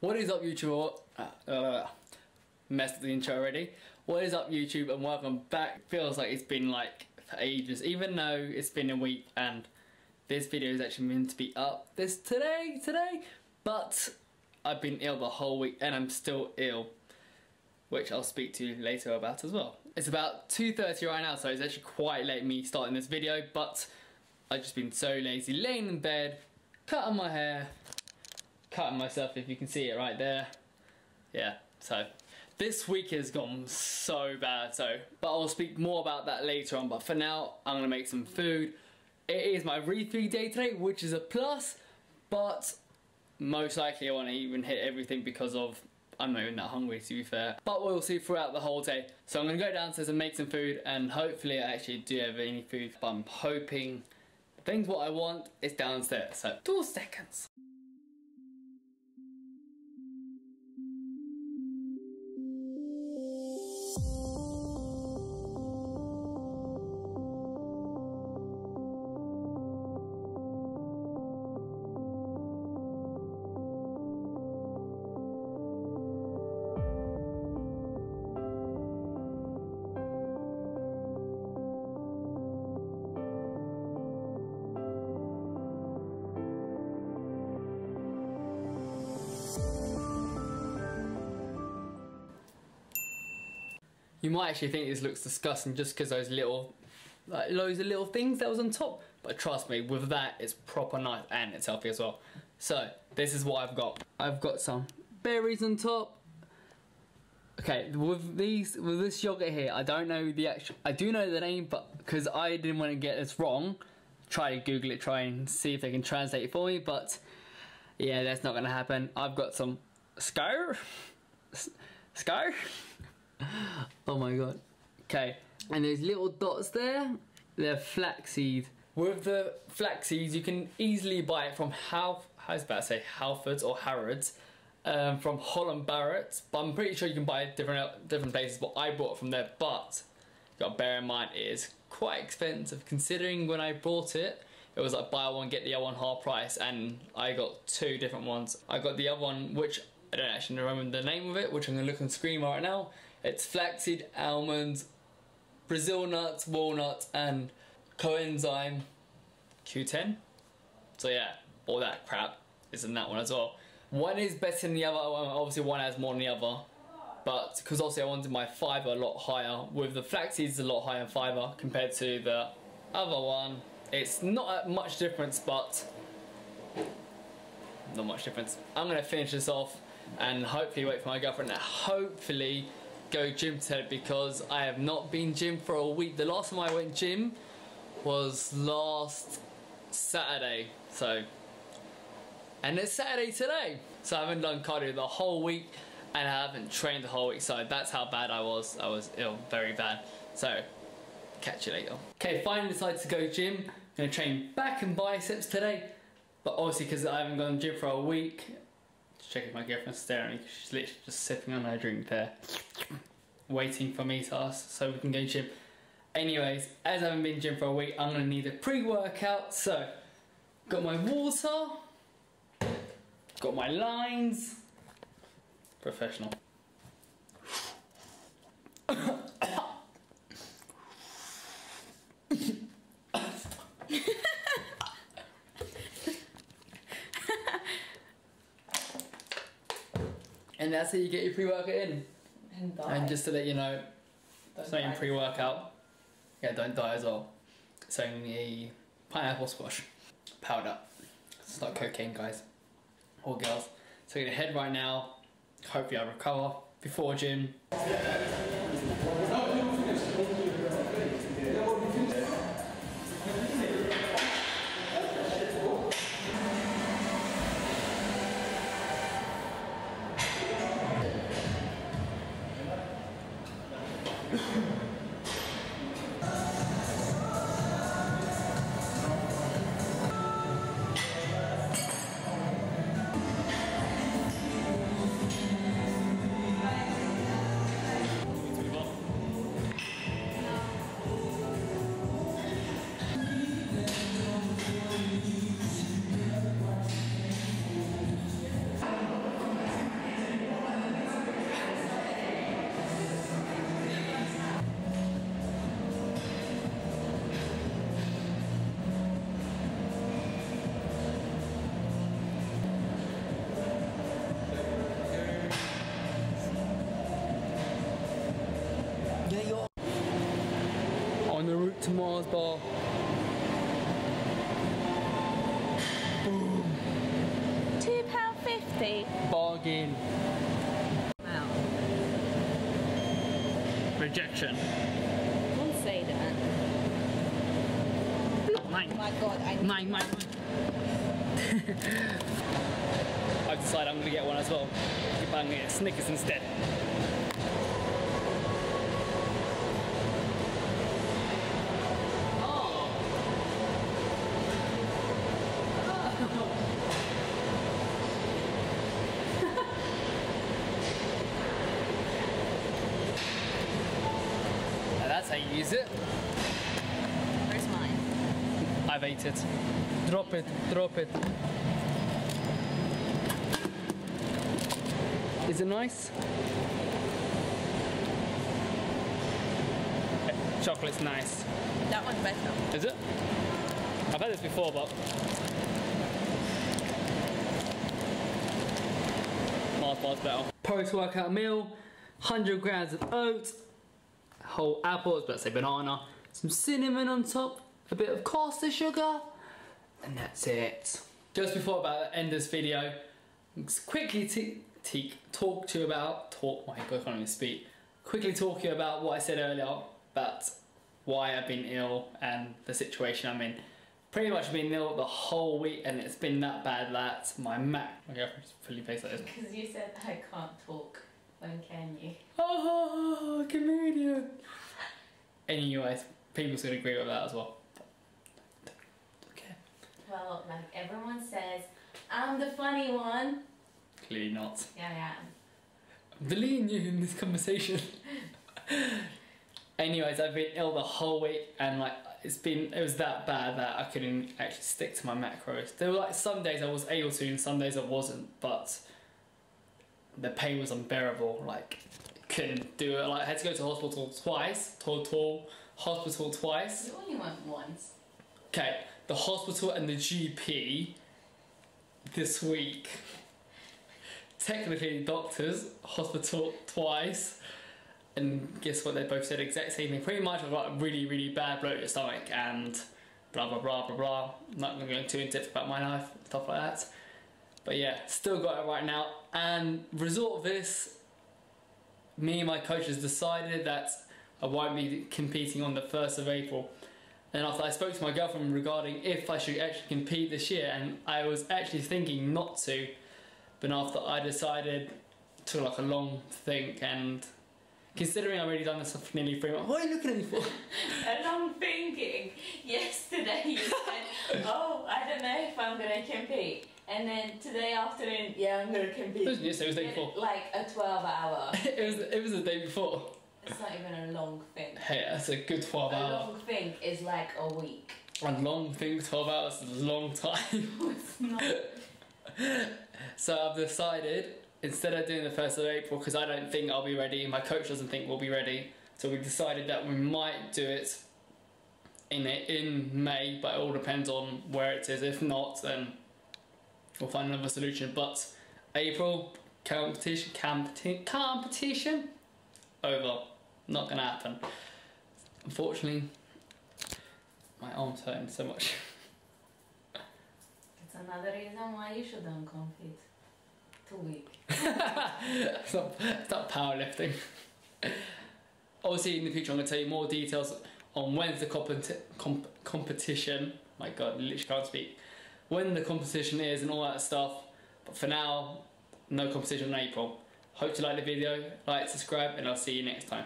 What is up YouTube? Uh, uh, messed the intro already. What is up YouTube and welcome back. Feels like it's been like for ages even though it's been a week and this video is actually meant to be up this today, today. But I've been ill the whole week and I'm still ill. Which I'll speak to you later about as well. It's about 2.30 right now so it's actually quite late me starting this video but I've just been so lazy laying in bed, cutting my hair, cutting myself if you can see it right there. Yeah, so this week has gone so bad so, but I'll speak more about that later on but for now I'm gonna make some food. It is my refeed day today which is a plus but most likely I won't even hit everything because of I'm not even that hungry to be fair. But we'll see throughout the whole day. So I'm gonna go downstairs and make some food and hopefully I actually do have any food. But I'm hoping things what I want is downstairs. So two seconds. You might actually think this looks disgusting just because those little, like loads of little things that was on top. But trust me, with that, it's proper nice and it's healthy as well. So, this is what I've got. I've got some berries on top. Okay, with these, with this yogurt here, I don't know the actual, I do know the name, but because I didn't want to get this wrong, try to Google it, try and see if they can translate it for me, but yeah, that's not going to happen. I've got some scar, scar, oh my god. Okay, and there's little dots there. They're flaxseed. With the flaxseeds, you can easily buy it from how I was about to say Halfords or Harrods, um, from Holland Barrett. But I'm pretty sure you can buy it different different places. But I bought it from there. But got to bear in mind it is quite expensive considering when I bought it. It was like buy one get the other one half price, and I got two different ones. I got the other one which I don't actually remember the name of it, which I'm gonna look on screen right now. It's flaxseed, almonds, Brazil nuts, walnuts, and coenzyme Q10. So yeah, all that crap is in that one as well. One is better than the other, obviously one has more than the other. But because obviously I wanted my fibre a lot higher, with the flaxseeds a lot higher in fibre compared to the other one. It's not much difference, but not much difference. I'm gonna finish this off and hopefully wait for my girlfriend hopefully go gym today because I have not been gym for a week. The last time I went gym was last Saturday, so and it's Saturday today. So I haven't done cardio the whole week and I haven't trained the whole week, so that's how bad I was. I was ill, very bad. So catch you later. Okay, finally decided to go gym. I'm gonna train back and biceps today, but obviously because I haven't gone gym for a week, checking my girlfriend's staring because she's literally just sipping on her drink there waiting for me to ask so we can go gym. Anyways, as I haven't been gym for a week, I'm gonna need a pre-workout. So, got my water, got my lines, professional. And that's how you get your pre-workout in. And die. And just to let you know, Don't it's not even pre-workout. Yeah, don't die as well. It's only pineapple squash powder. It's not cocaine, guys or girls. So I'm gonna head right now. Hopefully I recover before gym. Rejection. Don't say that. Oh, nine. Oh my god, I Nine, nine. I've decided I'm gonna get one as well. If I'm gonna get Snickers instead. Use it. Where's mine? I've ate it. Drop it, drop it. Is it nice? Chocolate's nice. That one's better. Is it? I've had this before, but Mars bar's better. Post-workout meal: 100 grams of oats, whole apples, but say banana, some cinnamon on top, a bit of caster sugar, and that's it. Just before about to end this video, quickly talk to you about talk. My God, I can't even speak. Quickly talk to you about what I said earlier about why I've been ill and the situation I'm in. Pretty much been ill the whole week, and it's been that bad that my Mac. My girlfriend's fully face like this. Because you said I can't talk. When can you? Oh, comedian. Anyways, people should agree with that as well. Okay. Well, like everyone says, I'm the funny one. Clearly not. Yeah, I am. I'm deleting you in this conversation. Anyways, I've been ill the whole week and like it's been it was that bad that I couldn't actually stick to my macros. There were like some days I was able to and some days I wasn't, but the pain was unbearable. Like couldn't do it. Like I had to go to hospital twice. Total hospital twice. You only went once. Okay, the hospital and the GP this week. Technically, doctors, hospital twice. And guess what? They both said the exact same thing. Pretty much, I've got a really, really bad bloated stomach and blah, blah, blah, blah, blah. I'm not going to go too in depth about my life, stuff like that. But yeah, still got it right now. And result of this, me and my coaches decided that I won't be competing on the 1st of April. And after I spoke to my girlfriend regarding if I should actually compete this year, and I was actually thinking not to, but after I decided took like a long think and considering I've already done this for nearly three months, what are you looking at me for? And I'm thinking, yesterday you said, oh, I don't know if I'm to compete. And then today afternoon, yeah, I'm to compete. It was yesterday, it was the day before. Like a 12 hour. it was it was the day before. It's not even a long thing. Hey, that's a good twelve A hour. long thing is like a week. A long thing, twelve hours is a long time. it's not. So I've decided instead of doing the first of April because I don't think I'll be ready, my coach doesn't think we'll be ready. So we decided that we might do it in in May, but it all depends on where it is. If not, then we'll find another solution. But April competition, competi- competition over. Not gonna happen. Unfortunately, my arm's hurting so much. It's another reason why you shouldn't compete. Too weak. it's, not, it's not powerlifting. Obviously, in the future, I'm going to tell you more details on when's the comp- competition. My God, I literally can't speak. When the competition is and all that stuff. But for now, no competition in April. Hope you like the video, like, subscribe, and I'll see you next time.